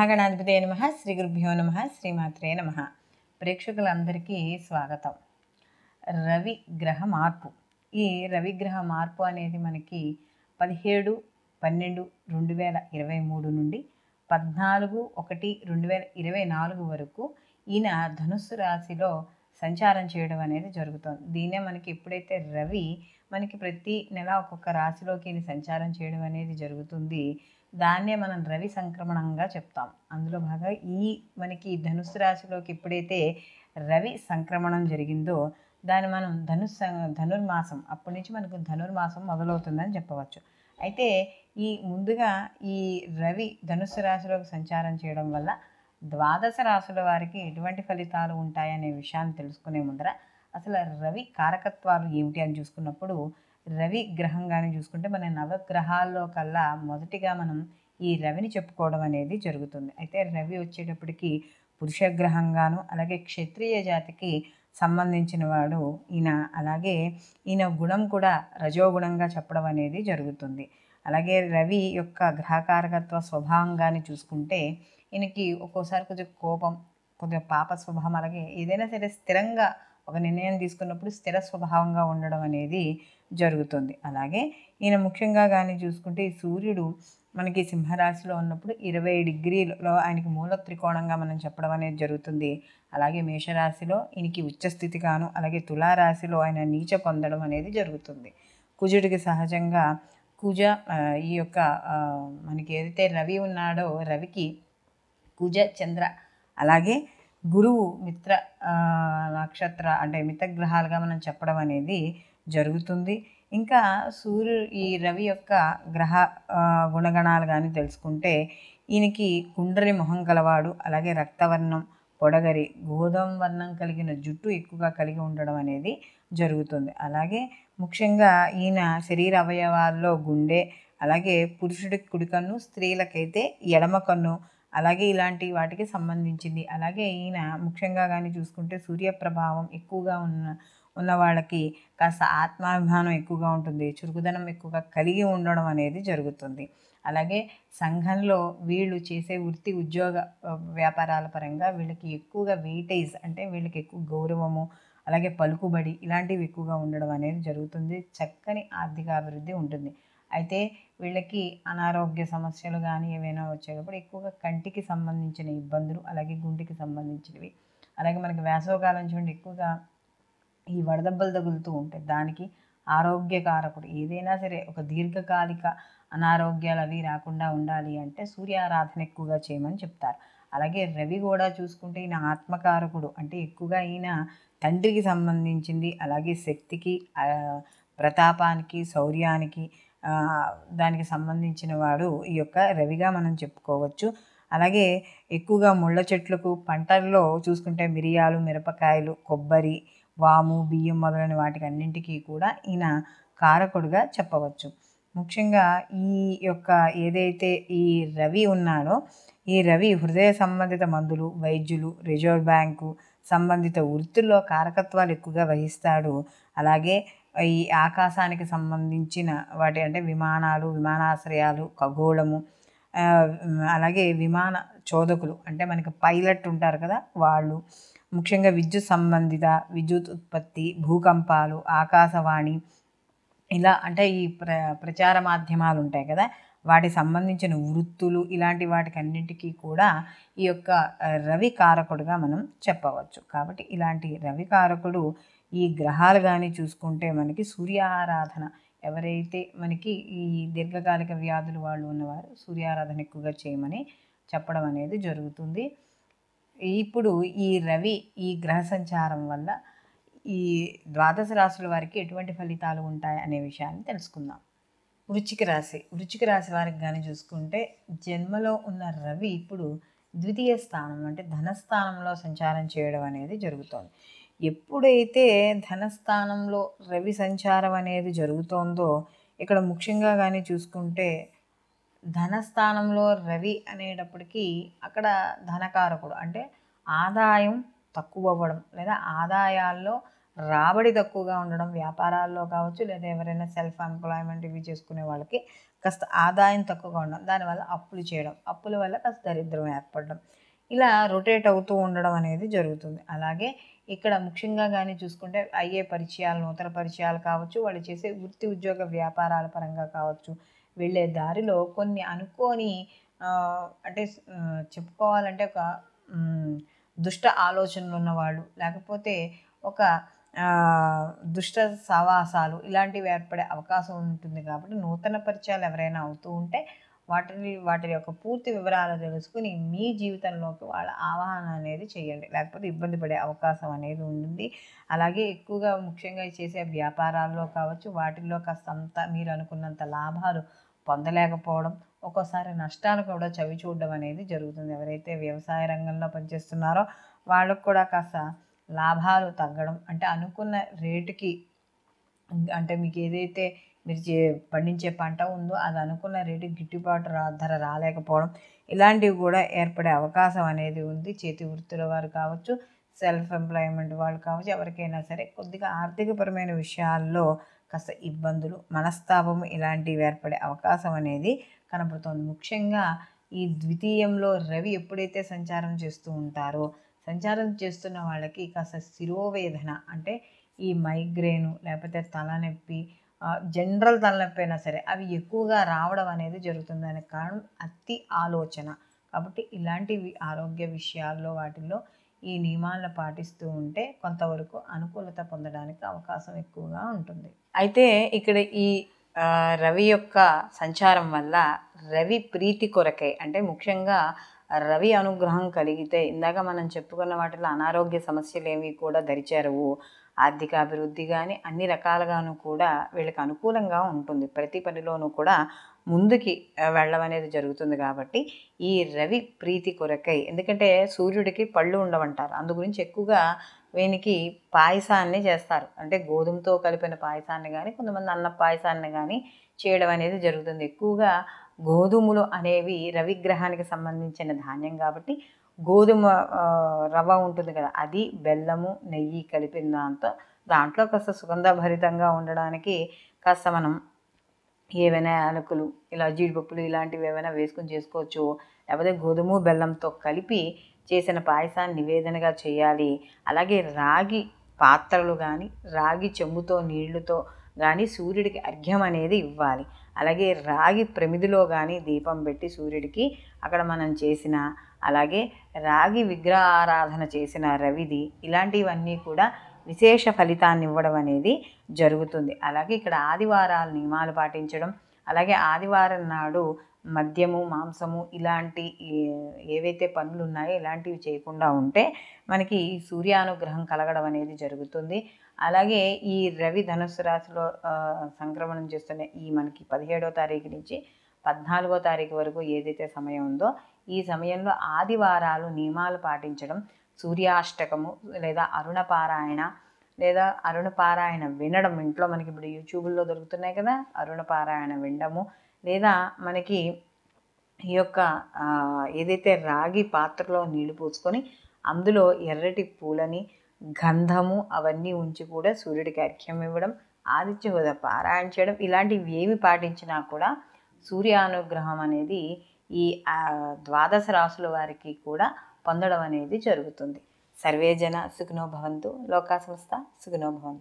మహాగణాధిపతి నమ శ్రీ గురుభ్యో నమ శ్రీమాత్రే నమ. ప్రేక్షకులందరికీ స్వాగతం. రవి గ్రహ మార్పు. ఈ రవి గ్రహ మార్పు అనేది మనకి పదిహేడు పన్నెండు రెండు వేల ఇరవై మూడు నుండి పద్నాలుగు ఒకటి రెండు వేల ఇరవై నాలుగు వరకు ఈయన ధనుస్సు రాశిలో సంచారం చేయడం అనేది జరుగుతుంది. దీన్నే మనకి ఎప్పుడైతే రవి మనకి ప్రతి నెల ఒక్కొక్క రాశిలోకి సంచారం చేయడం అనేది జరుగుతుంది. దాన్నే మనం రవి సంక్రమణంగా చెప్తాం. అందులో భాగంగా ఈ మనకి ధనుసు రాశిలోకి ఎప్పుడైతే రవి సంక్రమణం జరిగిందో దాన్ని మనం ధనుస్ ధనుర్మాసం అప్పటి నుంచి మనకు ధనుర్మాసం మొదలవుతుందని చెప్పవచ్చు. అయితే ఈ ముందుగా ఈ రవి ధనుస్సు రాశిలోకి సంచారం చేయడం వల్ల ద్వాదశ రాశుల వారికి ఎటువంటి ఫలితాలు ఉంటాయనే విషయాన్ని తెలుసుకునే ముందర అసలు రవి కారకత్వాలు ఏమిటి అని చూసుకున్నప్పుడు రవి గ్రహంగానే చూసుకుంటే మన నవగ్రహాల్లో కల్లా మొదటిగా మనం ఈ రవిని చెప్పుకోవడం అనేది జరుగుతుంది. అయితే రవి వచ్చేటప్పటికి పురుష గ్రహంగాను అలాగే క్షత్రియ జాతికి సంబంధించిన వాడు ఈయన అలాగే ఈయన గుణం కూడా రజోగుణంగా చెప్పడం అనేది జరుగుతుంది. అలాగే రవి యొక్క గ్రహకారకత్వ స్వభావంగానే చూసుకుంటే ఈయనకి ఒక్కోసారి కొంచెం కోపం కొద్దిగా పాప స్వభావం అలాగే ఏదైనా సరే స్థిరంగా ఒక నిర్ణయం తీసుకున్నప్పుడు స్థిర స్వభావంగా ఉండడం అనేది జరుగుతుంది. అలాగే ఈయన ముఖ్యంగా కానీ చూసుకుంటే ఈ సూర్యుడు మనకి సింహరాశిలో ఉన్నప్పుడు ఇరవై డిగ్రీలో ఆయనకి మూల త్రికోణంగా మనం చెప్పడం అనేది జరుగుతుంది. అలాగే మేషరాశిలో ఈయనకి ఉచ్చస్థితి గాను అలాగే తులారాశిలో ఆయన నీచ పొందడం అనేది జరుగుతుంది. కుజుడికి సహజంగా కుజ ఈ యొక్క మనకి ఏదైతే రవి ఉన్నాడో రవికి కుజ చంద్ర. అలాగే గురువు మిత్ర నక్షత్ర అంటే మిత్రగ్రహాలుగా మనం చెప్పడం అనేది జరుగుతుంది. ఇంకా సూర్యుడు ఈ రవి యొక్క గ్రహ గుణగణాలు కానీ తెలుసుకుంటే ఈయనకి కుండ్రని మొహం కలవాడు అలాగే రక్తవర్ణం పొడగరి గోధుమ వర్ణం కలిగిన జుట్టు ఎక్కువగా కలిగి ఉండడం అనేది జరుగుతుంది. అలాగే ముఖ్యంగా ఈయన శరీర అవయవాల్లో గుండె అలాగే పురుషుడికి కుడి కన్ను స్త్రీలకైతే ఎడమ కన్ను అలాగే ఇలాంటి వాటికి సంబంధించింది. అలాగే ఈయన ముఖ్యంగా కానీ చూసుకుంటే సూర్య ప్రభావం ఎక్కువగా ఉన్న ఉన్న వాళ్ళకి కాస్త ఆత్మాభిమానం ఎక్కువగా ఉంటుంది. చురుకుదనం ఎక్కువగా కలిగి ఉండడం అనేది జరుగుతుంది. అలాగే సంఘంలో వీళ్ళు చేసే వృత్తి ఉద్యోగ వ్యాపారాల పరంగా వీళ్ళకి ఎక్కువగా వెయిటేజ్ అంటే వీళ్ళకి ఎక్కువ గౌరవము అలాగే పలుకుబడి ఇలాంటివి ఎక్కువగా ఉండడం అనేది జరుగుతుంది. చక్కని ఆర్థిక అభివృద్ధి ఉంటుంది. అయితే వీళ్ళకి అనారోగ్య సమస్యలు కానీ ఏవైనా వచ్చేటప్పుడు ఎక్కువగా కంటికి సంబంధించిన ఇబ్బందులు అలాగే గుండెకి సంబంధించినవి. అలాగే మనకి వేసవకాలం చూడండి ఎక్కువగా ఈ వడదెబ్బలు తగులుతూ ఉంటాయి. దానికి ఆరోగ్యకారకుడు ఏదైనా సరే ఒక దీర్ఘకాలిక అనారోగ్యాలు అవి రాకుండా ఉండాలి అంటే సూర్యారాధన ఎక్కువగా చేయమని చెప్తారు. అలాగే రవి కూడా చూసుకుంటే ఈయన ఆత్మకారకుడు. అంటే ఎక్కువగా ఈయన తండ్రికి సంబంధించింది అలాగే శక్తికి ప్రతాపానికి శౌర్యానికి దానికి సంబంధించిన వాడు ఈ యొక్క రవిగా మనం చెప్పుకోవచ్చు. అలాగే ఎక్కువగా ముళ్ళ చెట్లకు పంటల్లో చూసుకుంటే మిరియాలు మిరపకాయలు కొబ్బరి వాము బియ్యం మొదలైన వాటికి అన్నింటికీ కూడా ఈయన కారకుడుగా చెప్పవచ్చు. ముఖ్యంగా ఈ యొక్క ఏదైతే ఈ రవి ఉన్నాడో ఈ రవి హృదయ సంబంధిత మందులు వైద్యులు రిజర్వ్ బ్యాంకు సంబంధిత వృత్తుల్లో కారకత్వాలు ఎక్కువగా వహిస్తాడు. అలాగే ఈ ఆకాశానికి సంబంధించిన వాటి అంటే విమానాలు విమానాశ్రయాలు ఖగోళము అలాగే విమాన చోదకులు అంటే మనకి పైలట్ ఉంటారు కదా వాళ్ళు. ముఖ్యంగా విద్యుత్ సంబంధిత విద్యుత్ ఉత్పత్తి భూకంపాలు ఆకాశవాణి ఇలా అంటే ఈ ప్ర ప్రచార మాధ్యమాలు ఉంటాయి కదా. వాటికి సంబంధించిన వృత్తులు ఇలాంటి వాటికి అన్నింటికీ కూడా ఈ యొక్క రవి కారకుడుగా మనం చెప్పవచ్చు. కాబట్టి ఇలాంటి రవి కారకుడు ఈ గ్రహాలు కానీ చూసుకుంటే మనకి సూర్యారాధన ఎవరైతే మనకి ఈ దీర్ఘకాలిక వ్యాధులు వాళ్ళు ఉన్నవారు సూర్యారాధన ఎక్కువగా చేయమని చెప్పడం అనేది జరుగుతుంది. ఇప్పుడు ఈ రవి ఈ గ్రహ సంచారం వల్ల ఈ ద్వాదశ రాశుల వారికి ఎటువంటి ఫలితాలు ఉంటాయి అనే విషయాన్ని తెలుసుకుందాం. వృచ్చిక రాశి. వృచ్చిక రాశి వారికి కానీ చూసుకుంటే జన్మలో ఉన్న రవి ఇప్పుడు ద్వితీయ స్థానం అంటే ధనస్థానంలో సంచారం చేయడం అనేది జరుగుతోంది. ఎప్పుడైతే ధనస్థానంలో రవి సంచారం అనేది జరుగుతోందో ఇక్కడ ముఖ్యంగా కానీ చూసుకుంటే ధనస్థానంలో రవి అనేటప్పటికీ అక్కడ ధనకారకుడు అంటే ఆదాయం తక్కువ అవ్వడం లేదా ఆదాయాల్లో రాబడి తక్కువగా ఉండడం వ్యాపారాల్లో కావచ్చు లేదా ఎవరైనా సెల్ఫ్ ఎంప్లాయ్మెంట్ ఇవి చేసుకునే వాళ్ళకి కాస్త ఆదాయం తక్కువగా ఉండడం దానివల్ల అప్పులు చేయడం అప్పుల వల్ల కాస్త దరిద్రం ఏర్పడడం ఇలా రొటేట్ అవుతూ ఉండడం అనేది జరుగుతుంది. అలాగే ఇక్కడ ముఖ్యంగా కానీ చూసుకుంటే అయ్యే పరిచయాలు నూతన పరిచయాలు కావచ్చు వాళ్ళు చేసే వృత్తి ఉద్యోగ వ్యాపారాల పరంగా కావచ్చు వెళ్ళే దారిలో కొన్ని అనుకోని అంటే చెప్పుకోవాలంటే ఒక దుష్ట ఆలోచనలు ఉన్నవాళ్ళు లేకపోతే ఒక దుష్ట సవాసాలు ఇలాంటివి ఏర్పడే అవకాశం ఉంటుంది కాబట్టి నూతన పరిచయాలు ఎవరైనా అవుతూ ఉంటే వాటిని వాటి యొక్క పూర్తి వివరాలు తెలుసుకుని మీ జీవితంలోకి వాళ్ళ ఆవాహన అనేది చేయండి. లేకపోతే ఇబ్బంది పడే అవకాశం అనేది ఉంటుంది. అలాగే ఎక్కువగా ముఖ్యంగా చేసే వ్యాపారాల్లో కావచ్చు వాటిల్లో కాస్త అంత మీరు అనుకున్నంత లాభాలు పొందలేకపోవడం ఒక్కోసారి నష్టాలు కూడా చవి చూడడం అనేది జరుగుతుంది. ఎవరైతే వ్యవసాయ రంగంలో పనిచేస్తున్నారో వాళ్ళకు కూడా కాస్త లాభాలు తగ్గడం అంటే అనుకున్న రేటుకి అంటే మీకు ఏదైతే మీరు చే పండించే పంట ఉందో అది అనుకున్న రేటు గిట్టుబాటు రా ధర రాలేకపోవడం ఇలాంటివి కూడా ఏర్పడే అవకాశం అనేది ఉంది. చేతి వృత్తుల వారు కావచ్చు సెల్ఫ్ ఎంప్లాయ్మెంట్ వాళ్ళు కావచ్చు ఎవరికైనా సరే కొద్దిగా ఆర్థికపరమైన విషయాల్లో కాస్త ఇబ్బందులు మనస్తాపము ఇలాంటివి ఏర్పడే అవకాశం అనేది కనబడుతోంది ముఖ్యంగా ఈ ద్వితీయంలో రవి ఎప్పుడైతే సంచారం చేస్తూ ఉంటారో సంచారం చేస్తున్న వాళ్ళకి కాస్త శిరోవేదన అంటే ఈ మైగ్రేను లేకపోతే తలనొప్పి జనరల్ తలనొప్పి అయినా సరే అవి ఎక్కువగా రావడం అనేది జరుగుతుంది. దానికి కారణం అతి ఆలోచన. కాబట్టి ఇలాంటి ఆరోగ్య విషయాల్లో వాటిల్లో ఈ నియమాలను పాటిస్తూ ఉంటే కొంతవరకు అనుకూలత పొందడానికి అవకాశం ఎక్కువగా ఉంటుంది. అయితే ఇక్కడ ఈ రవి యొక్క సంచారం వల్ల రవి ప్రీతి కొరకై అంటే ముఖ్యంగా రవి అనుగ్రహం కలిగితే ఇందాక మనం చెప్పుకున్న వాటిలో అనారోగ్య సమస్యలు ఏవి కూడా దరిచేరవు. ఆర్థిక అభివృద్ధి కానీ అన్ని రకాలుగాను కూడా వీళ్ళకి అనుకూలంగా ఉంటుంది. ప్రతి పనిలోనూ కూడా ముందుకి వెళ్ళమనేది వెళ్ళడం అనేది జరుగుతుంది కాబట్టి ఈ రవి ప్రీతి కొరకై ఎందుకంటే సూర్యుడికి పళ్ళు ఉండవంటారు. అందు గురించి ఎక్కువగా వీనికి పాయసాన్ని చేస్తారు. అంటే గోధుమతో కలిపిన పాయసాన్ని కానీ కొంతమంది అన్న పాయసాన్ని కానీ చేయడం అనేది జరుగుతుంది. ఎక్కువగా గోధుమలు అనేవి రవిగ్రహానికి సంబంధించిన ధాన్యం కాబట్టి గోధుమ రవ్వ ఉంటుంది కదా అది బెల్లము నెయ్యి కలిపిన దాంతో దాంట్లో కాస్త సుగంధభరితంగా ఉండడానికి కాస్త మనం ఏవైనా యాలకులు ఇలా జీడిపప్పులు ఇలాంటివి ఏమైనా వేసుకొని చేసుకోవచ్చు. లేకపోతే గోధుమ బెల్లంతో కలిపి చేసిన పాయసాన్ని నివేదనగా చేయాలి. అలాగే రాగి పాత్రలు కానీ రాగి చెంబుతో నీళ్ళతో కానీ సూర్యుడికి అర్ఘ్యం అనేది ఇవ్వాలి. అలాగే రాగి ప్రమిదిలో కానీ దీపం పెట్టి సూర్యుడికి అక్కడ మనం చేసిన అలాగే రాగి విగ్రహ ఆరాధన చేసిన రవిది ఇలాంటివన్నీ కూడా విశేష ఫలితాన్ని ఇవ్వడం అనేది జరుగుతుంది. అలాగే ఇక్కడ ఆదివారాల నియమాలు పాటించడం అలాగే ఆదివారం నాడు మద్యము మాంసము ఇలాంటి ఏవైతే పనులు ఉన్నాయో ఇలాంటివి చేయకుండా ఉంటే మనకి సూర్యానుగ్రహం కలగడం అనేది జరుగుతుంది. అలాగే ఈ రవి ధనుసు రాశిలో సంక్రమణం చేస్తున్న ఈ మనకి పదిహేడో తారీఖు నుంచి పద్నాలుగో తారీఖు వరకు ఏదైతే సమయం ఉందో ఈ సమయంలో ఆదివారాలు నియమాలు పాటించడం సూర్యాష్టకము లేదా అరుణపారాయణ లేదా అరుణపారాయణ వినడం ఇంట్లో మనకి ఇప్పుడు యూట్యూబ్లో దొరుకుతున్నాయి కదా అరుణపారాయణ వినడము లేదా మనకి ఈ యొక్క ఏదైతే రాగి పాత్రలో నీళ్ళు పోసుకొని అందులో ఎర్రటి పూలని గంధము అవన్నీ ఉంచి కూడా సూర్యుడికి అర్ఘ్యం ఇవ్వడం ఆదిత్య హోద పారాయణ చేయడం ఇలాంటివి ఏమి పాటించినా కూడా సూర్యానుగ్రహం అనేది ఈ ద్వాదశ రాసుల వారికి కూడా పొందడం అనేది జరుగుతుంది. సర్వేజన సుఖనోభవంతు సుఖినో భవంతు. లోకా సంస్థ సుఖినో భవంతు.